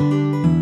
Música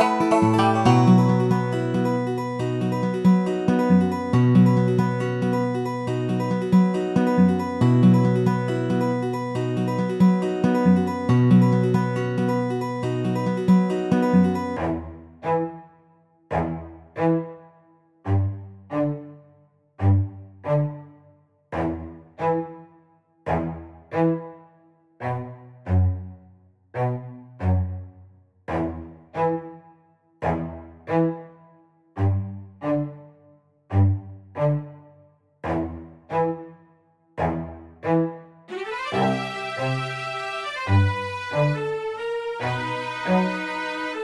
Música